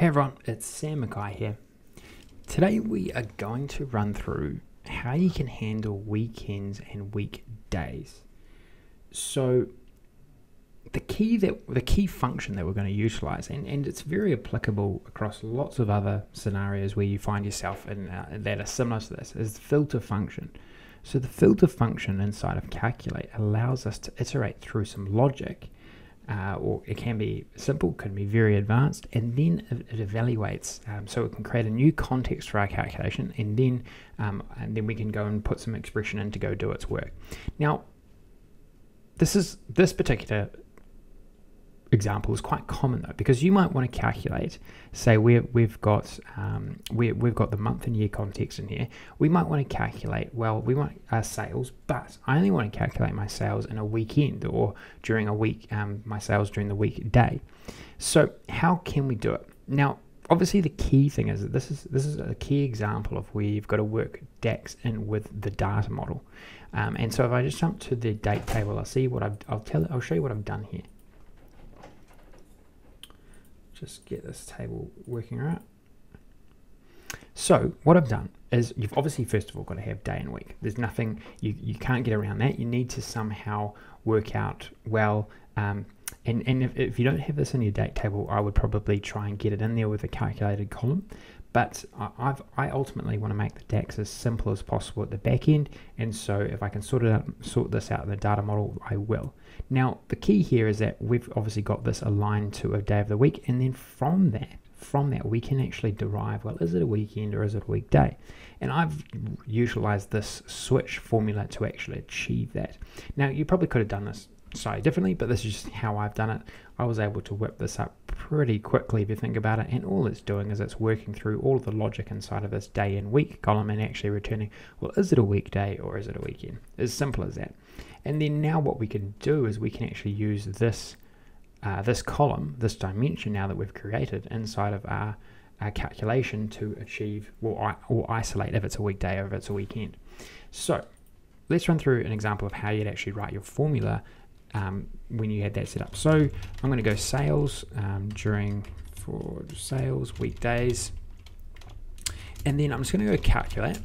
Hey everyone, it's Sam McKay here. Today we are going to run through how you can handle weekends and weekdays. So the key that the key function that we're going to utilize and, and it's very applicable across lots of other scenarios where you find yourself in uh, that are similar to this is the filter function. So the filter function inside of calculate allows us to iterate through some logic uh, or it can be simple, can be very advanced, and then it, evaluates. Um, so it can create a new context for our calculation, and then um, and then we can go and put some expression in to go do its work. Now, this is this particular example is quite common though because you might want to calculate say we we've got um, we, we've got the month and year context in here. We might want to calculate well we want our sales but I only want to calculate my sales in a weekend or during a week um, my sales during the weekday. So how can we do it? Now obviously the key thing is that this is this is a key example of where you've got to work DAX in with the data model. Um, and so if I just jump to the date table I'll see what I've I'll tell I'll show you what I've done here just get this table working right. So what I've done is you've obviously first of all got to have day and week. There's nothing you, you can't get around that. You need to somehow work out well. Um, and and if, if you don't have this in your date table, I would probably try and get it in there with a calculated column. But I've, I ultimately want to make the DAX as simple as possible at the back end, and so if I can sort it out, sort this out in the data model, I will. Now the key here is that we've obviously got this aligned to a day of the week, and then from that, from that we can actually derive well is it a weekend or is it a weekday and i've utilized this switch formula to actually achieve that now you probably could have done this slightly differently, but this is just how I've done it. I was able to whip this up pretty quickly if you think about it, and all it's doing is it's working through all the logic inside of this day and week column and actually returning, well, is it a weekday or is it a weekend? As simple as that. And then now what we can do is we can actually use this uh, this column, this dimension now that we've created inside of our, our calculation to achieve or, or isolate if it's a weekday or if it's a weekend. So let's run through an example of how you'd actually write your formula um, when you had that set up. So I'm going to go sales um, during for sales weekdays, and then I'm just going to go calculate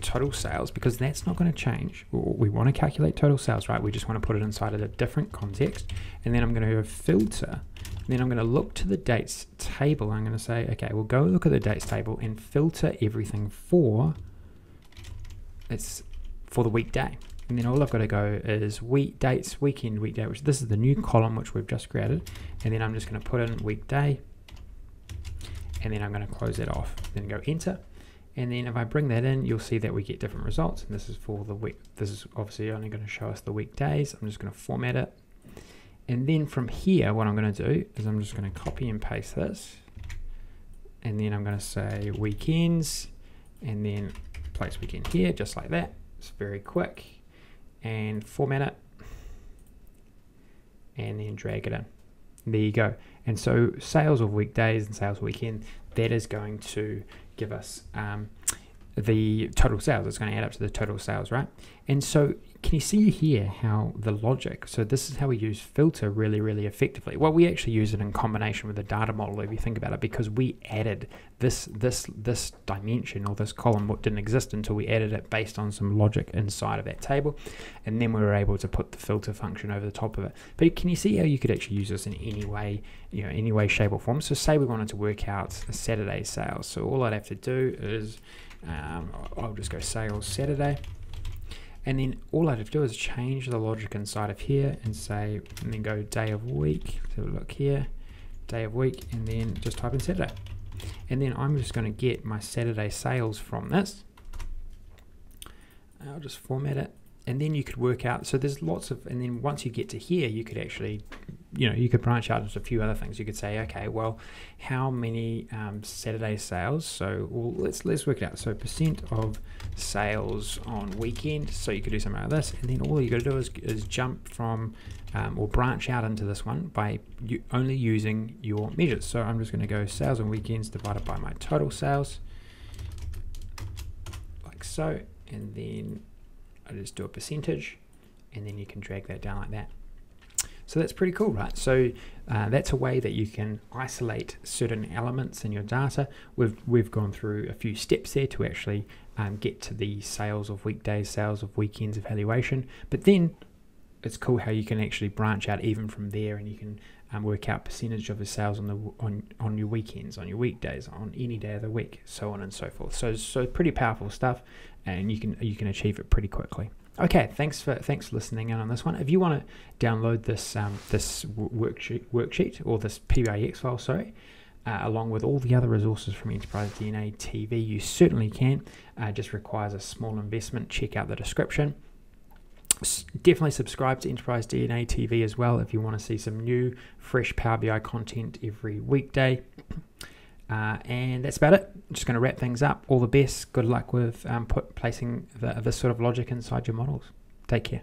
total sales because that's not going to change. We want to calculate total sales, right? We just want to put it inside of a different context, and then I'm going to go filter. Then I'm going to look to the dates table. I'm going to say, okay, we'll go look at the dates table and filter everything for it's for the weekday and then all I've got to go is week dates, weekend, weekday, which this is the new mm-hmm. column which we've just created, and then I'm just going to put in weekday, and then I'm going to close it off. Then go enter, and then if I bring that in, you'll see that we get different results. And this is for the week. This is obviously only going to show us the weekdays. I'm just going to format it, and then from here, what I'm going to do is I'm just going to copy and paste this, and then I'm going to say weekends, and then place weekend here, just like that. It's very quick and format it and then drag it in. There you go. And so sales of weekdays and sales weekend, that is going to give us um, the total sales. It's going to add up to the total sales, right? And so can you see here how the logic, so this is how we use filter really, really effectively. Well, we actually use it in combination with the data model if you think about it, because we added this this this dimension or this column what didn't exist until we added it based on some logic inside of that table. And then we were able to put the filter function over the top of it. But can you see how you could actually use this in any way, you know, any way, shape or form? So say we wanted to work out Saturday sales. So all I'd have to do is um, I'll just go sales Saturday and then all I have to do is change the logic inside of here and say, and then go day of week. So look here, day of week, and then just type in Saturday. And then I'm just going to get my Saturday sales from this. I'll just format it. And then you could work out, so there's lots of, and then once you get to here, you could actually you know, you could branch out into a few other things. You could say, okay, well, how many um, Saturday sales? So well, let's let's work it out. So percent of sales on weekend. So you could do something like this, and then all you got to do is, is jump from um, or branch out into this one by only using your measures. So I'm just going to go sales on weekends divided by my total sales, like so, and then I just do a percentage, and then you can drag that down like that. So that's pretty cool, right? So uh, that's a way that you can isolate certain elements in your data. We've we've gone through a few steps there to actually um, get to the sales of weekdays, sales of weekends evaluation. But then it's cool how you can actually branch out even from there, and you can um, work out percentage of the sales on the on on your weekends, on your weekdays, on any day of the week, so on and so forth. So so pretty powerful stuff, and you can you can achieve it pretty quickly. Okay, thanks for thanks for listening in on this one. If you want to download this um, this worksheet worksheet or this PBIX file, sorry, uh, along with all the other resources from Enterprise DNA TV, you certainly can. Uh, just requires a small investment. Check out the description definitely subscribe to Enterprise DNA TV as well if you want to see some new, fresh Power BI content every weekday. Uh, and that's about it. Just going to wrap things up. All the best. Good luck with um, put, placing the, this sort of logic inside your models. Take care.